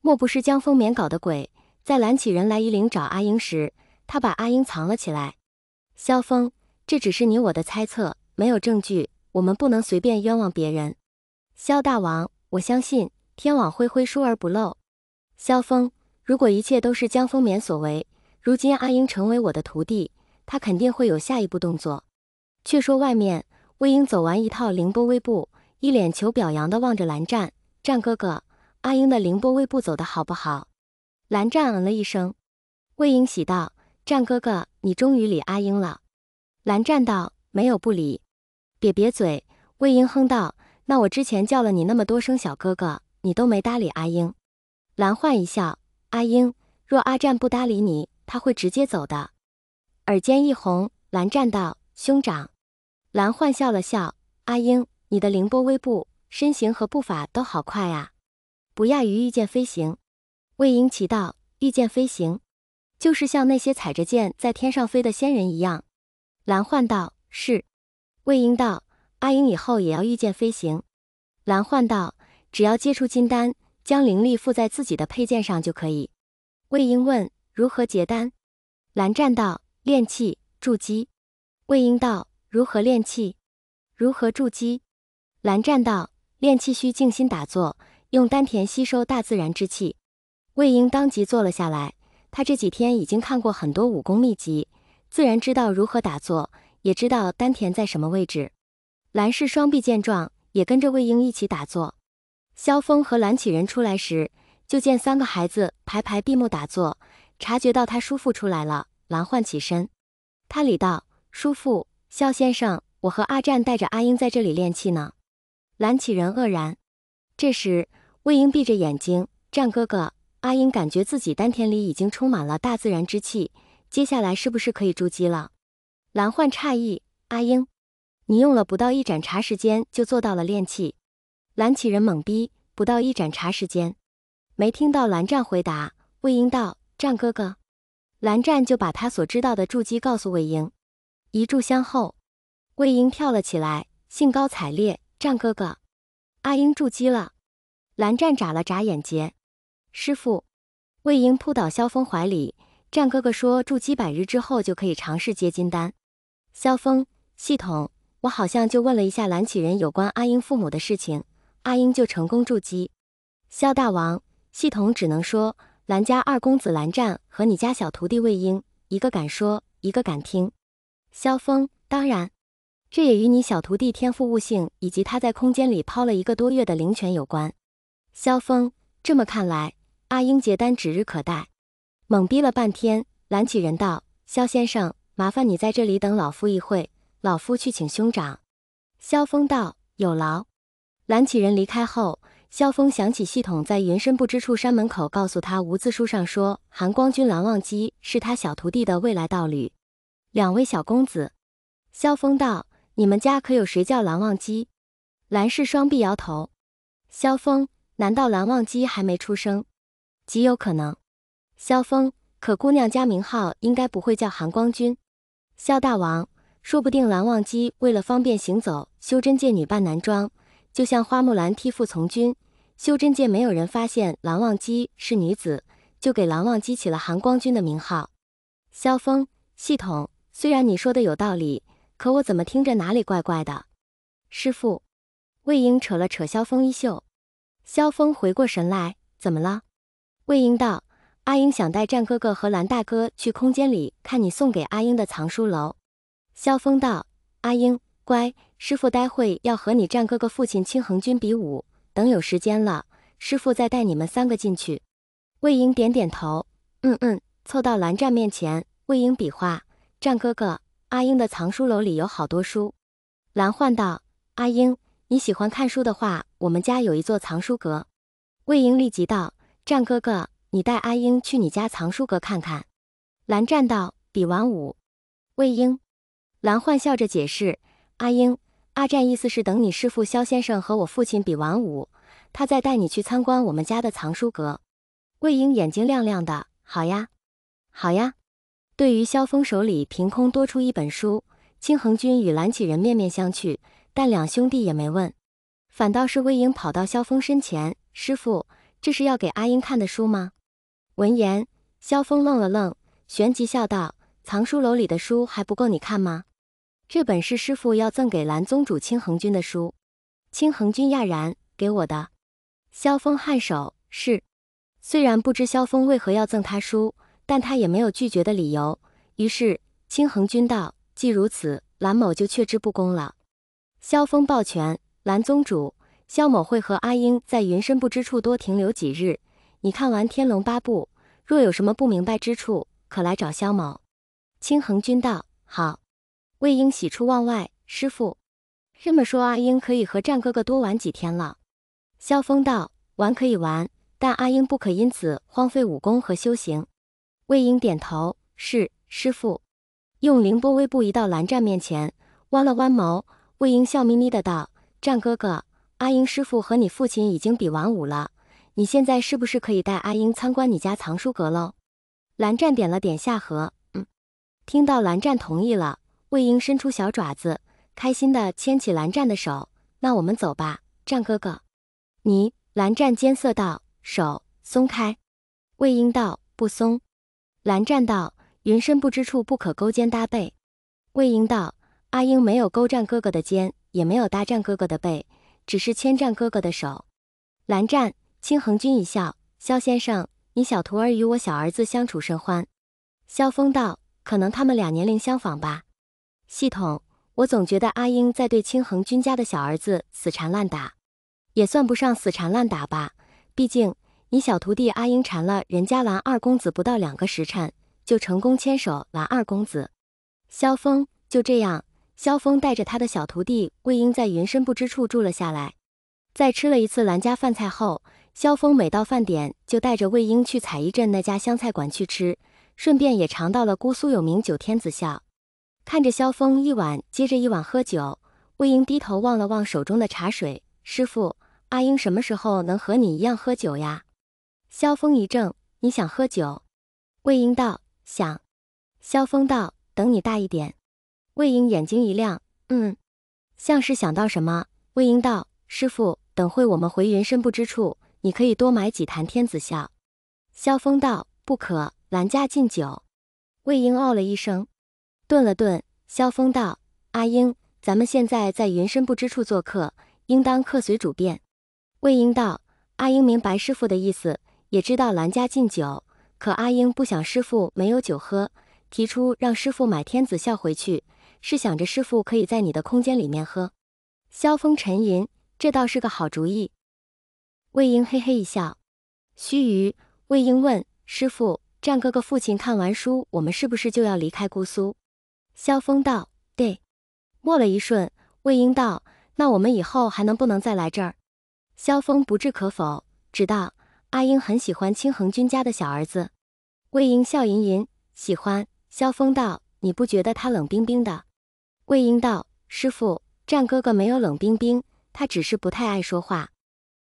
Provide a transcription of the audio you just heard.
莫不是江丰眠搞的鬼？在蓝启人来夷陵找阿英时，他把阿英藏了起来。萧峰，这只是你我的猜测，没有证据，我们不能随便冤枉别人。萧大王，我相信天网恢恢，疏而不漏。萧峰，如果一切都是江丰眠所为，如今阿英成为我的徒弟，他肯定会有下一步动作。却说外面，魏婴走完一套凌波微步，一脸求表扬的望着蓝湛，湛哥哥，阿英的凌波微步走的好不好？蓝湛嗯了一声。魏婴喜道：“湛哥哥，你终于理阿英了。”蓝湛道：“没有不理。”瘪瘪嘴。魏婴哼道。那我之前叫了你那么多声小哥哥，你都没搭理阿英。蓝焕一笑，阿英，若阿战不搭理你，他会直接走的。耳尖一红，蓝湛道：“兄长。”蓝焕笑了笑，阿英，你的凌波微步，身形和步伐都好快啊，不亚于御剑飞行。魏婴奇道：“御剑飞行，就是像那些踩着剑在天上飞的仙人一样。”蓝焕道：“是。”魏婴道。阿英以后也要御剑飞行。蓝焕道：“只要接触金丹，将灵力附在自己的佩剑上就可以。”魏婴问：“如何结丹？”蓝湛道：“炼气筑基。”魏婴道：“如何炼气？如何筑基？”蓝湛道：“炼气需静心打坐，用丹田吸收大自然之气。”魏婴当即坐了下来。他这几天已经看过很多武功秘籍，自然知道如何打坐，也知道丹田在什么位置。蓝氏双臂见状，也跟着魏婴一起打坐。萧峰和蓝启仁出来时，就见三个孩子排排闭目打坐。察觉到他叔父出来了，蓝焕起身，他礼道：“叔父，萧先生，我和阿战带着阿英在这里练气呢。”蓝启仁愕然。这时，魏婴闭着眼睛：“战哥哥，阿英感觉自己丹田里已经充满了大自然之气，接下来是不是可以筑基了？”蓝焕诧异：“阿英。”你用了不到一盏茶时间就做到了炼气，蓝启仁懵逼，不到一盏茶时间，没听到蓝湛回答。魏婴道：“湛哥哥。”蓝湛就把他所知道的筑基告诉魏婴。一炷香后，魏婴跳了起来，兴高采烈：“湛哥哥，阿英筑基了！”蓝湛眨了眨眼睛：“师傅。”魏婴扑倒萧峰怀里：“湛哥哥说筑基百日之后就可以尝试接金丹。”萧峰系统。我好像就问了一下蓝启仁有关阿英父母的事情，阿英就成功筑基。萧大王，系统只能说蓝家二公子蓝湛和你家小徒弟魏婴，一个敢说，一个敢听。萧峰，当然，这也与你小徒弟天赋悟性以及他在空间里抛了一个多月的灵泉有关。萧峰，这么看来，阿英结丹指日可待。懵逼了半天，蓝启仁道：“萧先生，麻烦你在这里等老夫一会。”老夫去请兄长。萧峰道：“有劳。”蓝启仁离开后，萧峰想起系统在云深不知处山门口告诉他无字书上说韩光君蓝忘机是他小徒弟的未来道侣。两位小公子，萧峰道：“你们家可有谁叫蓝忘机？”蓝氏双臂摇头。萧峰：“难道蓝忘机还没出生？”极有可能。萧峰：“可姑娘家名号应该不会叫韩光君。”萧大王。说不定蓝忘机为了方便行走，修真界女扮男装，就像花木兰替父从军。修真界没有人发现蓝忘机是女子，就给蓝忘机起了寒光君的名号。萧峰，系统，虽然你说的有道理，可我怎么听着哪里怪怪的？师傅，魏婴扯了扯萧峰衣袖。萧峰回过神来，怎么了？魏婴道：“阿英想带战哥哥和蓝大哥去空间里看你送给阿英的藏书楼。”萧峰道：“阿英，乖，师傅待会要和你战哥哥父亲青恒君比武，等有时间了，师傅再带你们三个进去。”魏婴点点头，嗯嗯，凑到蓝湛面前，魏婴比划：“战哥哥，阿英的藏书楼里有好多书。”蓝焕道：“阿英，你喜欢看书的话，我们家有一座藏书阁。”魏婴立即道：“战哥哥，你带阿英去你家藏书阁看看。”蓝湛道：“比完武。”魏婴。蓝焕笑着解释：“阿英，阿战意思是等你师父萧先生和我父亲比完武，他再带你去参观我们家的藏书阁。”魏婴眼睛亮亮的：“好呀，好呀。”对于萧峰手里凭空多出一本书，青恒君与蓝启仁面面相觑，但两兄弟也没问，反倒是魏婴跑到萧峰身前：“师傅，这是要给阿英看的书吗？闻言，萧峰愣了愣，旋即笑道：“藏书楼里的书还不够你看吗？这本是师傅要赠给蓝宗主青恒君的书。”青恒君讶然：“给我的？”萧峰颔首：“是。”虽然不知萧峰为何要赠他书，但他也没有拒绝的理由。于是青恒君道：“既如此，蓝某就却之不恭了。”萧峰抱拳：“蓝宗主，萧某会和阿英在云深不知处多停留几日。你看完《天龙八部》，若有什么不明白之处，可来找萧某。”青恒君道：“好。”魏婴喜出望外：“师傅，这么说，阿英可以和战哥哥多玩几天了？”萧峰道：“玩可以玩。”但阿英不可因此荒废武功和修行。魏婴点头，是师傅。用凌波微步移到蓝湛面前，弯了弯眸。魏婴笑眯眯的道：“战哥哥，阿英师傅和你父亲已经比完武了，你现在是不是可以带阿英参观你家藏书阁喽？”蓝湛点了点下颌，嗯。听到蓝湛同意了，魏婴伸出小爪子，开心的牵起蓝湛的手：“那我们走吧，战哥哥。”你蓝湛艰涩道。手松开，魏婴道：“不松。”蓝湛道：“云深不知处，不可勾肩搭背。”魏婴道：“阿英没有勾战哥哥的肩，也没有搭战哥哥的背，只是牵战哥哥的手。”蓝湛、青恒君一笑：“萧先生，你小徒儿与我小儿子相处甚欢。”萧峰道：“可能他们俩年龄相仿吧。”系统：我总觉得阿英在对青恒君家的小儿子死缠烂打，也算不上死缠烂打吧。毕竟，你小徒弟阿英缠了人家蓝二公子不到两个时辰，就成功牵手蓝二公子。萧峰就这样，萧峰带着他的小徒弟魏婴在云深不知处住了下来。在吃了一次兰家饭菜后，萧峰每到饭点就带着魏婴去彩衣镇那家湘菜馆去吃，顺便也尝到了姑苏有名酒天子笑。看着萧峰一碗接着一碗喝酒，魏婴低头望了望手中的茶水，师傅。阿英什么时候能和你一样喝酒呀？萧峰一怔，你想喝酒？魏婴道：想。萧峰道：等你大一点。魏婴眼睛一亮，嗯，像是想到什么。魏婴道：师傅，等会我们回云深不知处，你可以多买几坛天子笑。萧峰道：不可，兰家禁酒。魏婴哦了一声，顿了顿，萧峰道：阿英，咱们现在在云深不知处做客，应当客随主便。魏婴道：“阿英明白师傅的意思，也知道兰家禁酒，可阿英不想师傅没有酒喝，提出让师傅买天子笑回去，是想着师傅可以在你的空间里面喝。”萧峰沉吟：“这倒是个好主意。”魏婴嘿嘿一笑。须臾，魏婴问：“师傅，战哥哥父亲看完书，我们是不是就要离开姑苏？”萧峰道：“对。”默了一瞬，魏婴道：“那我们以后还能不能再来这儿？”萧峰不置可否，只道阿英很喜欢青恒君家的小儿子。魏婴笑吟吟，喜欢。萧峰道：“你不觉得他冷冰冰的？”魏婴道：“师傅，战哥哥没有冷冰冰，他只是不太爱说话。”